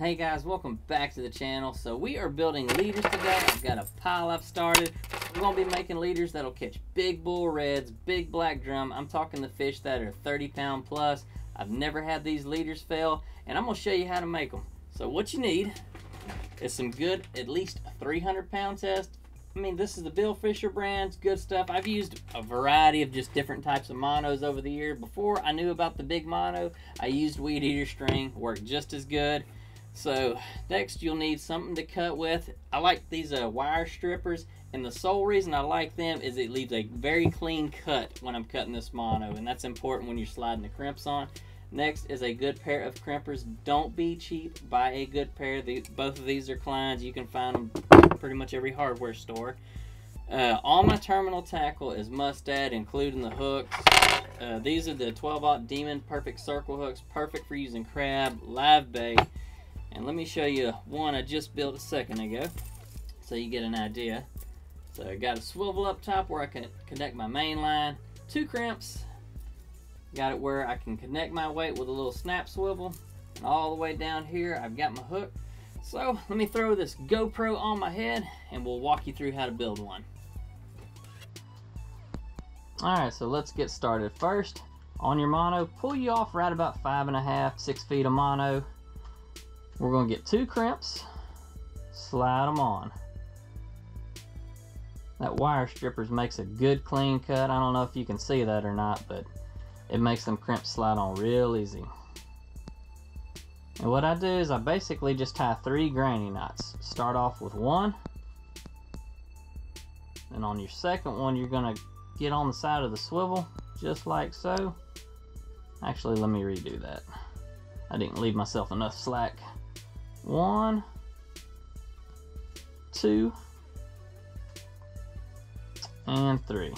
Hey guys, welcome back to the channel. So we are building leaders today. I've got a pile I've started. We're gonna be making leaders that'll catch big bull reds, big black drum. I'm talking the fish that are 30 pound plus. I've never had these leaders fail, and I'm gonna show you how to make them. So what you need is some good, at least 300 pound test. I mean, this is the Billfisher brand, good stuff. I've used a variety of just different types of monos over the year. Before I knew about the big mono, I used Weed Eater string, worked just as good. So next you'll need something to cut with. I like these uh, wire strippers and the sole reason I like them is it leaves a very clean cut when I'm cutting this mono and that's important when you're sliding the crimps on. Next is a good pair of crimpers. Don't be cheap. Buy a good pair. The, both of these are Kleins. You can find them pretty much every hardware store. Uh, all my terminal tackle is Mustad, including the hooks. Uh, these are the 12-aught Demon Perfect Circle hooks, perfect for using crab, live bait. And let me show you one I just built a second ago, so you get an idea. So I got a swivel up top where I can connect my main line, two crimps, got it where I can connect my weight with a little snap swivel, and all the way down here I've got my hook. So let me throw this GoPro on my head and we'll walk you through how to build one. Alright, so let's get started. First, on your mono, pull you off right about five and a half, six feet of mono. We're gonna get two crimps, slide them on. That wire strippers makes a good clean cut. I don't know if you can see that or not, but it makes them crimps slide on real easy. And what I do is I basically just tie three granny knots. Start off with one. And on your second one, you're gonna get on the side of the swivel, just like so. Actually, let me redo that. I didn't leave myself enough slack. One, two, and three.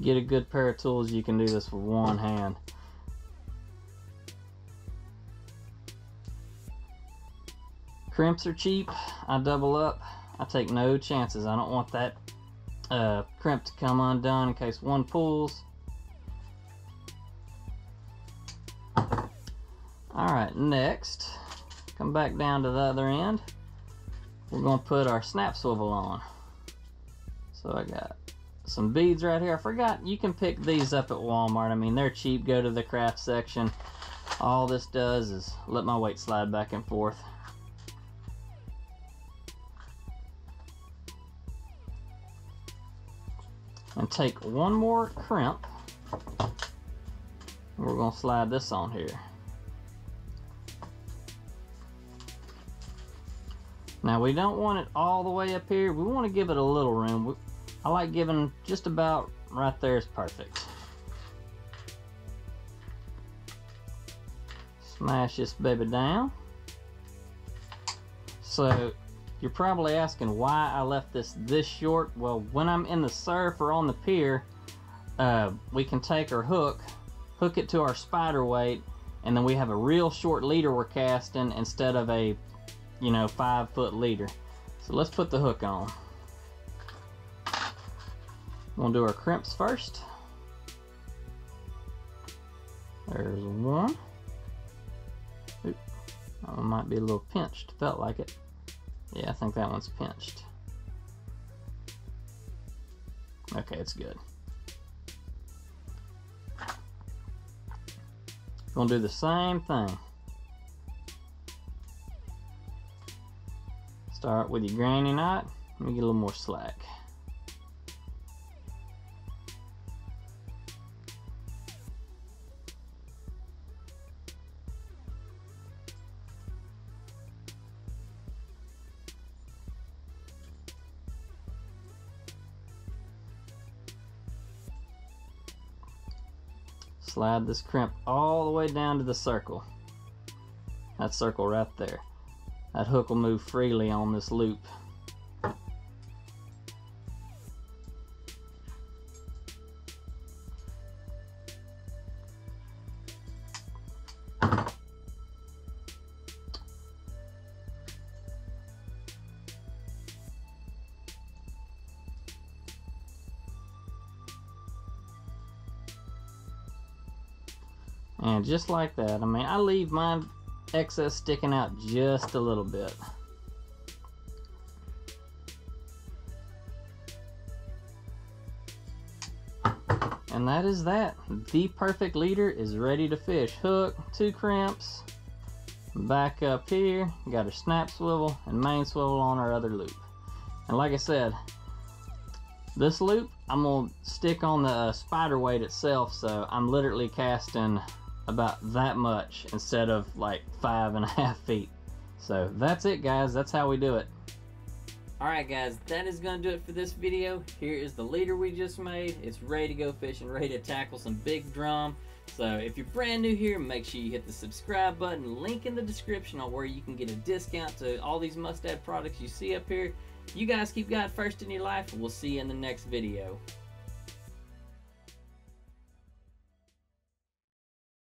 Get a good pair of tools, you can do this with one hand. Crimps are cheap. I double up. I take no chances. I don't want that uh, crimp to come undone in case one pulls. Alright, next, come back down to the other end. We're going to put our snap swivel on. So I got some beads right here. I forgot you can pick these up at Walmart. I mean, they're cheap. Go to the craft section. All this does is let my weight slide back and forth. And take one more crimp. We're going to slide this on here. Now we don't want it all the way up here. We want to give it a little room. I like giving just about right there is perfect. Smash this baby down. So you're probably asking why I left this this short. Well, when I'm in the surf or on the pier, uh, we can take our hook, hook it to our spider weight, and then we have a real short leader we're casting instead of a, you know, five foot leader. So let's put the hook on. We'll do our crimps first. There's one. Oop, that one might be a little pinched, felt like it. Yeah, I think that one's pinched. Okay, it's good. Gonna do the same thing. Start with your granny knot. Let me get a little more slack. Slide this crimp all the way down to the circle. That circle right there. That hook will move freely on this loop. And just like that, I mean, I leave my excess sticking out just a little bit. And that is that. The perfect leader is ready to fish. Hook, two crimps, back up here, got a snap swivel and main swivel on our other loop. And like I said, this loop I'm gonna stick on the uh, spider weight itself so I'm literally casting about that much instead of like five and a half feet. So that's it guys, that's how we do it. Alright guys, that is going to do it for this video. Here is the leader we just made. It's ready to go fishing, ready to tackle some big drum. So if you're brand new here, make sure you hit the subscribe button. Link in the description on where you can get a discount to all these must-have products you see up here. You guys keep God first in your life, and we'll see you in the next video.